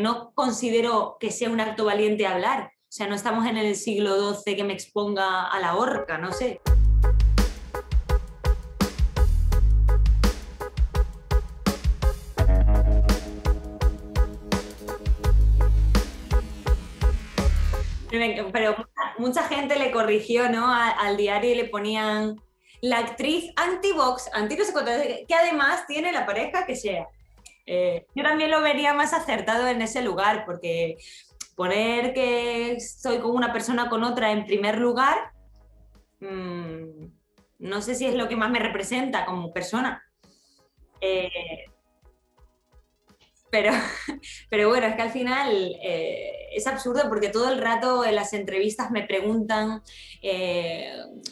No considero que sea un acto valiente hablar. O sea, no estamos en el siglo XII que me exponga a la horca, no sé. Pero mucha gente le corrigió ¿no? al diario y le ponían la actriz anti-Vox, anti que además tiene la pareja que sea. Eh, yo también lo vería más acertado en ese lugar, porque poner que soy con una persona con otra en primer lugar, mmm, no sé si es lo que más me representa como persona. Eh, pero, pero bueno, es que al final eh, es absurdo porque todo el rato en las entrevistas me preguntan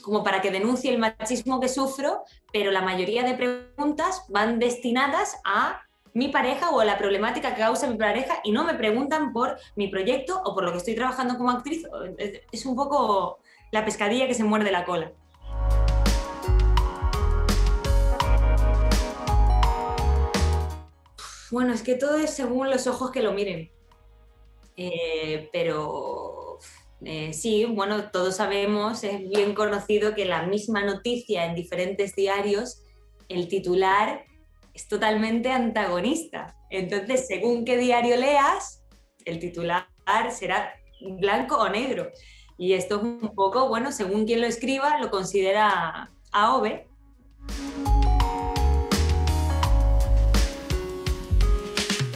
como para que denuncie el machismo que sufro, pero la mayoría de preguntas van destinadas a mi pareja o la problemática que causa mi pareja y no me preguntan por mi proyecto o por lo que estoy trabajando como actriz. Es un poco la pescadilla que se muerde la cola. Bueno, es que todo es según los ojos que lo miren. Eh, pero eh, sí, bueno, todos sabemos, es bien conocido que la misma noticia en diferentes diarios, el titular es totalmente antagonista. Entonces, según qué diario leas, el titular será blanco o negro. Y esto es un poco, bueno, según quien lo escriba, lo considera A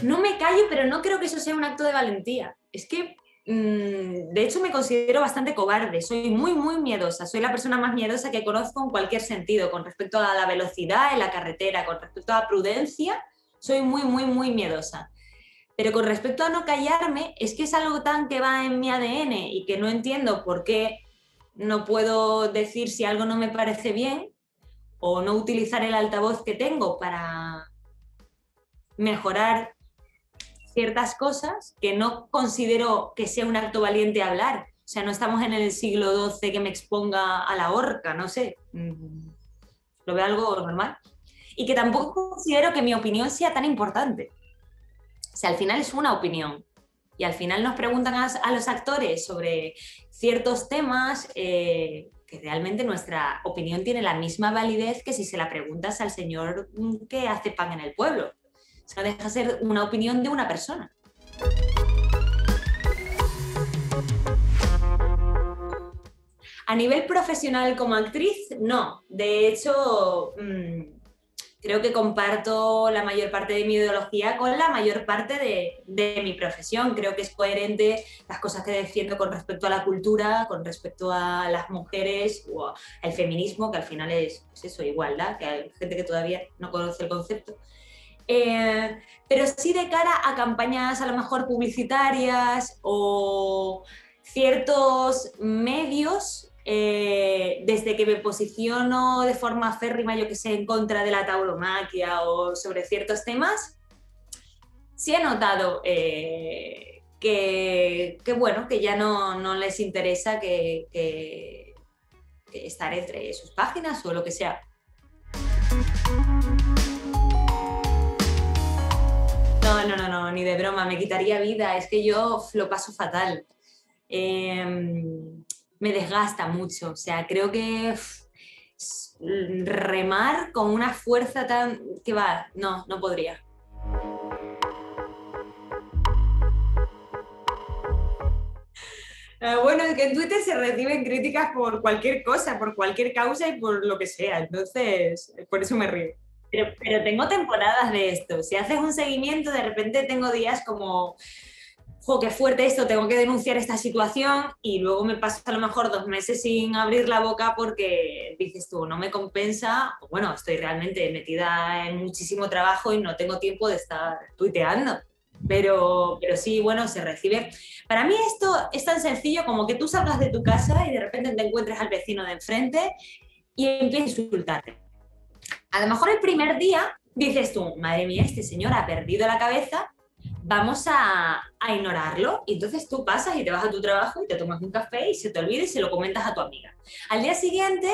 no me callo, pero no creo que eso sea un acto de valentía. Es que, de hecho, me considero bastante cobarde. Soy muy, muy miedosa. Soy la persona más miedosa que conozco en cualquier sentido, con respecto a la velocidad en la carretera, con respecto a prudencia. Soy muy, muy, muy miedosa. Pero con respecto a no callarme, es que es algo tan que va en mi ADN y que no entiendo por qué no puedo decir si algo no me parece bien o no utilizar el altavoz que tengo para mejorar ciertas cosas que no considero que sea un acto valiente hablar. O sea, no estamos en el siglo XII que me exponga a la horca, no sé. Mm, lo veo algo normal. Y que tampoco considero que mi opinión sea tan importante. O sea, al final es una opinión. Y al final nos preguntan a, los actores sobre ciertos temas eh, que realmente nuestra opinión tiene la misma validez que si se la preguntas al señor que hace pan en el pueblo. O sea, deja ser una opinión de una persona. A nivel profesional como actriz, no. De hecho, mm, creo que comparto la mayor parte de mi ideología con la mayor parte de, mi profesión. Creo que es coherente las cosas que defiendo con respecto a la cultura, con respecto a las mujeres o al feminismo, que al final es, es eso, igualdad, que hay gente que todavía no conoce el concepto. Eh, pero sí de cara a campañas a lo mejor publicitarias o ciertos medios, eh, desde que me posiciono de forma férrima, yo que sé, en contra de la tauromaquia o sobre ciertos temas, sí he notado eh, que, bueno, que ya no, les interesa que, que estar entre sus páginas o lo que sea. No, no, no, ni de broma, me quitaría vida, es que yo lo paso fatal. Em, me desgasta mucho, o sea, creo que remar con una fuerza tan que va, no, no podría. Eh, bueno, que en Twitter se reciben críticas por cualquier cosa, por cualquier causa y por lo que sea, entonces por eso me río. Pero, tengo temporadas de esto. Si haces un seguimiento, de repente tengo días como, jo, qué fuerte esto, tengo que denunciar esta situación y luego me paso a lo mejor dos meses sin abrir la boca porque dices tú, no me compensa, bueno, estoy realmente metida en muchísimo trabajo y no tengo tiempo de estar tuiteando. Pero, pero sí, bueno, se recibe. Para mí esto es tan sencillo como que tú salgas de tu casa y de repente te encuentres al vecino de enfrente y empiezas a insultarte a lo mejor el primer día dices tú, madre mía, este señor ha perdido la cabeza, vamos a, ignorarlo. Y entonces tú pasas y te vas a tu trabajo y te tomas un café y se te olvida y se lo comentas a tu amiga. Al día siguiente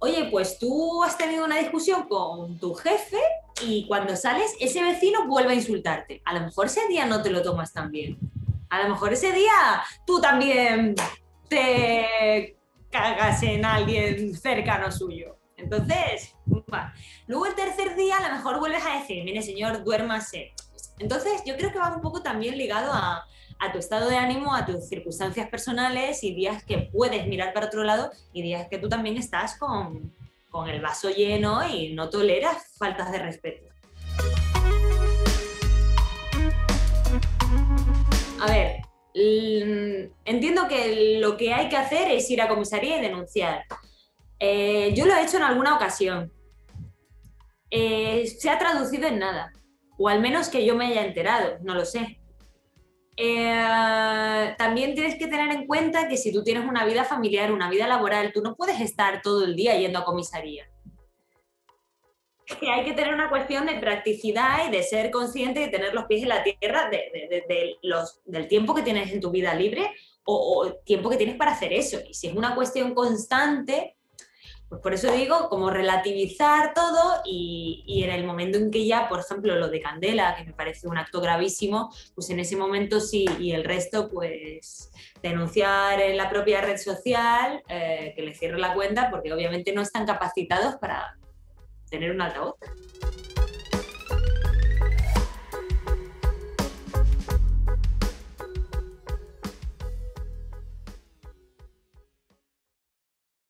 oye, pues tú has tenido una discusión con tu jefe y cuando sales ese vecino vuelve a insultarte. A lo mejor ese día no te lo tomas tan bien. A lo mejor ese día tú también te cagas en alguien cercano suyo. Entonces, luego el tercer día a lo mejor vuelves a decir, mire señor, duérmase. Entonces yo creo que va un poco también ligado a, a tu estado de ánimo, a tus circunstancias personales y días que puedes mirar para otro lado y días que tú también estás con, con el vaso lleno y no toleras faltas de respeto. A ver, entiendo que lo que hay que hacer es ir a comisaría y denunciar. Eh, yo lo he hecho en alguna ocasión. Eh, se ha traducido en nada, o al menos que yo me haya enterado, no lo sé. Eh, también tienes que tener en cuenta que si tú tienes una vida familiar, una vida laboral, tú no puedes estar todo el día yendo a comisaría. Que hay que tener una cuestión de practicidad y de ser consciente de tener los pies en la tierra de, los, del tiempo que tienes en tu vida libre o, o tiempo que tienes para hacer eso. Y si es una cuestión constante, pues por eso digo, como relativizar todo y, en el momento en que ya, por ejemplo, lo de Candela, que me parece un acto gravísimo, pues en ese momento sí, y el resto, pues denunciar en la propia red social, eh, que le cierre la cuenta, porque obviamente no están capacitados para tener un altavoz.